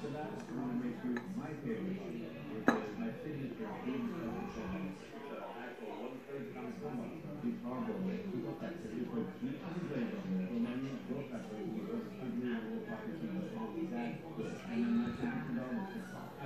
So that's one I make sure my favorite one, which is my signature green solution. And I'm not.